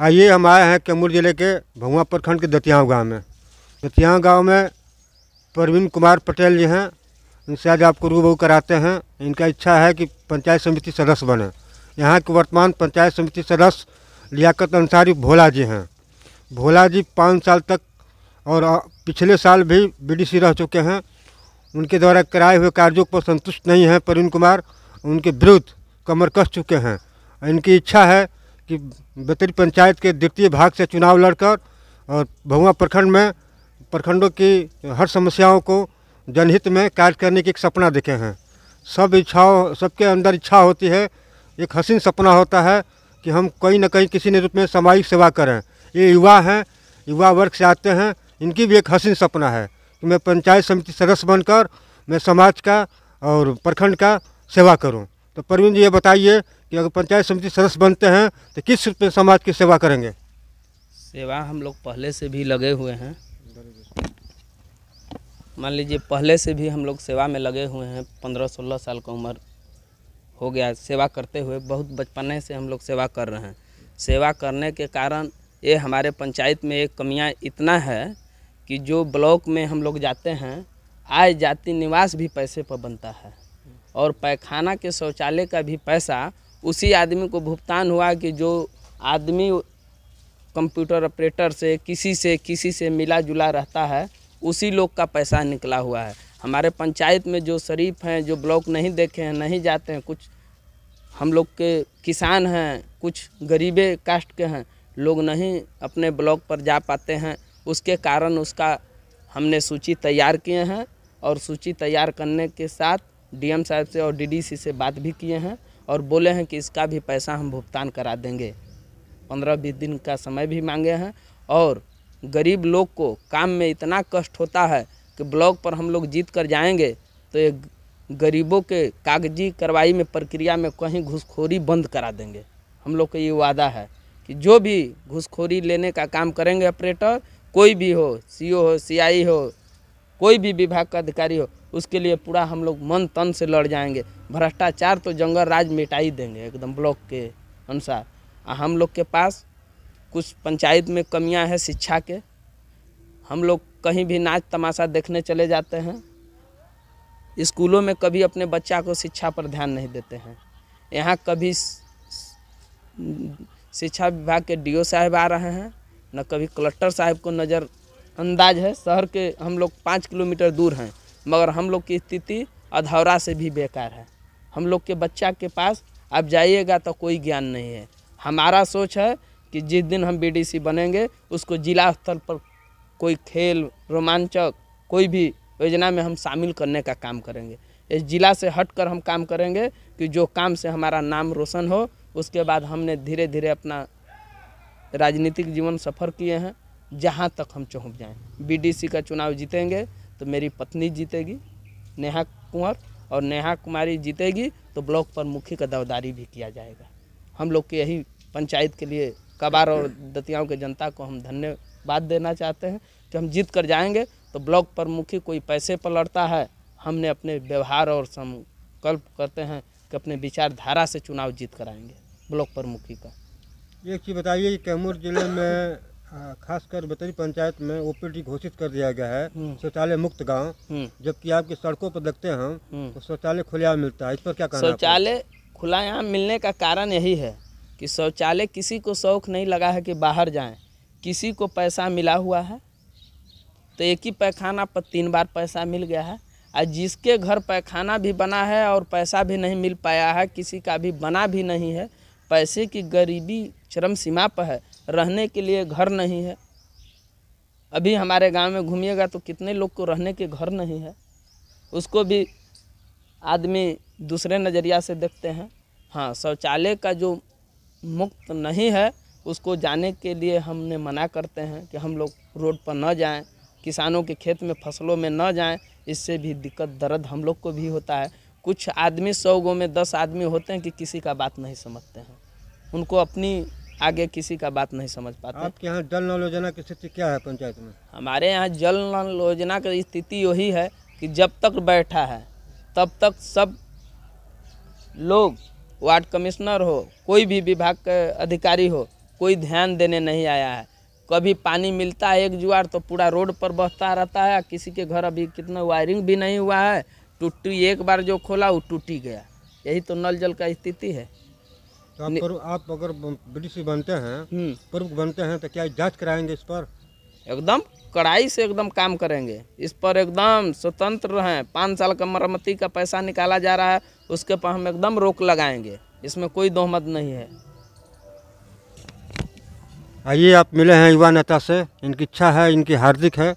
आइए हम आए हैं कैमूर ज़िले के भगवा प्रखंड के दतियाव गाँव में। दतियाव गाँव में प्रवीण कुमार पटेल जी हैं। इनसे आज आपको रूबरू कराते हैं। इनका इच्छा है कि पंचायत समिति सदस्य बने। यहाँ के वर्तमान पंचायत समिति सदस्य लियाकत अंसारी भोला जी हैं। भोला जी पाँच साल तक और पिछले साल भी बीडीसी रह चुके हैं। उनके द्वारा कराए हुए कार्यों पर संतुष्ट नहीं हैं प्रवीण कुमार। उनके विरुद्ध कमर कस चुके हैं। इनकी इच्छा है कि बेतरी पंचायत के द्वितीय भाग से चुनाव लड़कर और भुआ प्रखंड में, प्रखंडों की हर समस्याओं को जनहित में कार्य करने की एक सपना देखे हैं। सब इच्छाओं, सबके अंदर इच्छा होती है, एक हसीन सपना होता है कि हम कहीं ना कहीं किसी ने रूप में सामाजिक सेवा करें। ये युवा हैं, युवा वर्ग से आते हैं, इनकी भी एक हसीन सपना है कि मैं पंचायत समिति सदस्य बनकर मैं समाज का और प्रखंड का सेवा करूँ। तो प्रवीण जी, ये बताइए कि अगर पंचायत समिति सदस्य बनते हैं तो किस समाज की सेवा करेंगे? सेवा हम लोग पहले से भी लगे हुए हैं। मान लीजिए, पहले से भी हम लोग सेवा में लगे हुए हैं। पंद्रह सोलह साल का उम्र हो गया। सेवा करते हुए बहुत बचपने से हम लोग सेवा कर रहे हैं। सेवा करने के कारण ये हमारे पंचायत में एक कमियाँ इतना है कि जो ब्लॉक में हम लोग जाते हैं आय जाति निवास भी पैसे पर बनता है। और पैखाना के शौचालय का भी पैसा उसी आदमी को भुगतान हुआ कि जो आदमी कंप्यूटर ऑपरेटर से, किसी से किसी से मिला जुला रहता है, उसी लोग का पैसा निकला हुआ है। हमारे पंचायत में जो शरीफ हैं, जो ब्लॉक नहीं देखे हैं, नहीं जाते हैं, कुछ हम लोग के किसान हैं, कुछ गरीबे कास्ट के हैं, लोग नहीं अपने ब्लॉक पर जा पाते हैं। उसके कारण उसका हमने सूची तैयार किए हैं और सूची तैयार करने के साथ डीएम साहब से और डीडीसी से बात भी किए हैं। और बोले हैं कि इसका भी पैसा हम भुगतान करा देंगे। पंद्रह बीस दिन का समय भी मांगे हैं और गरीब लोग को काम में इतना कष्ट होता है कि ब्लॉक पर हम लोग जीत कर जाएँगे तो ये गरीबों के कागज़ी कार्रवाई में, प्रक्रिया में कहीं घुसखोरी बंद करा देंगे। हम लोग का ये वादा है कि जो भी घुसखोरी लेने का काम करेंगे ऑपरेटर कोई भी हो सीओ हो सीआई हो, कोई भी विभाग का अधिकारी हो उसके लिए पूरा हम लोग मन तन से लड़ जाएँगे। भ्रष्टाचार तो जंगल राज मिटा ही देंगे एकदम ब्लॉक के अनुसार। आ, हम लोग के पास कुछ पंचायत में कमियाँ हैं शिक्षा के। हम लोग कहीं भी नाच तमाशा देखने चले जाते हैं। स्कूलों में कभी अपने बच्चा को शिक्षा पर ध्यान नहीं देते हैं। यहाँ कभी शिक्षा विभाग के डीओ साहब आ रहे हैं, न कभी कलेक्टर साहब को नज़र अंदाज है। शहर के हम लोग पाँच किलोमीटर दूर हैं। मगर हम लोग की स्थिति अधौरा से भी बेकार है। हम लोग के बच्चा के पास आप जाइएगा तो कोई ज्ञान नहीं है। हमारा सोच है कि जिस दिन हम बीडीसी बनेंगे, उसको जिला स्तर पर कोई खेल, रोमांचक, कोई भी योजना में हम शामिल करने का काम करेंगे। इस जिला से हटकर हम काम करेंगे कि जो काम से हमारा नाम रोशन हो, उसके बाद हमने धीरे धीरे अपना राजनीतिक जीवन सफ़र किए हैं, जहाँ तक हम पहुँच जाएँ। बीडीसी का चुनाव जीतेंगे तो मेरी पत्नी जीतेगी, नेहा कुंवर और नेहा कुमारी जीतेगी तो ब्लॉक पर मुखी का दावेदारी भी किया जाएगा। हम लोग के यही पंचायत के लिए कबार और दतियाओं के जनता को हम धन्यवाद देना चाहते हैं कि हम जीत कर जाएँगे। तो ब्लॉक पर मुखी कोई पैसे पर लड़ता है, हमने अपने व्यवहार और संकल्प करते हैं कि अपने विचारधारा से चुनाव जीत कर आएँगे ब्लॉक प्रमुखी का। एक चीज़ बताइए कैमूर ज़िले में खासकर बेतरी पंचायत में ओपीडी घोषित कर दिया गया है हम्म। शौचालय मुक्त गाँव हम्म, जबकि आपकी सड़कों पर देखते हैं हम्म। तो शौचालय खुलेआम मिलता है इस पर क्या कहना है? शौचालय खुलायाम मिलने का कारण यही है कि शौचालय किसी को शौक नहीं लगा है कि बाहर जाएँ किसी को पैसा मिला हुआ है तो एक ही पैखाना पर तीन बार पैसा मिल गया है और जिसके घर पैखाना भी बना है और पैसा भी नहीं मिल पाया है किसी का भी बना भी नहीं है पैसे की गरीबी चरम सीमा पर है रहने के लिए घर नहीं है। अभी हमारे गाँव में घूमिएगा तो कितने लोग को रहने के घर नहीं है। उसको भी आदमी दूसरे नज़रिया से देखते हैं। हाँ शौचालय का जो मुक्त नहीं है, उसको जाने के लिए हमने मना करते हैं कि हम लोग रोड पर न जाएँ, किसानों के खेत में, फ़सलों में न जाएँ। इससे भी दिक्कत, दर्द हम लोग को भी होता है। कुछ आदमी, सौ गो में दस आदमी होते हैं कि किसी का बात नहीं समझते हैं। उनको अपनी आगे किसी का बात नहीं समझ पाते। आपके यहाँ जल नल योजना की स्थिति क्या है पंचायत में? हमारे यहाँ जल नल योजना की स्थिति वही है कि जब तक बैठा है तब तक सब लोग वार्ड कमिश्नर हो कोई भी विभाग के अधिकारी हो कोई ध्यान देने नहीं आया है। कभी पानी मिलता है एक जुआर तो पूरा रोड पर बहता रहता है किसी के घर अभी कितना वायरिंग भी नहीं हुआ है टूटी एक बार जो खोला वो टूटी गया। यही तो नल जल का स्थिति है। तो आप आप अगर ब्रिटिश बनते हैं हम्म। प्रमुख बनते हैं तो क्या जाँच कराएँगे इस पर? एकदम कड़ाई से एकदम काम करेंगे। इस पर एकदम स्वतंत्र हैं। पाँच साल का मरम्मती का पैसा निकाला जा रहा है उसके पर हम एकदम रोक लगाएँगे। इसमें कोई दोहमत नहीं है। आइए आप मिले हैं युवा नेता से। इनकी इच्छा है इनकी हार्दिक है।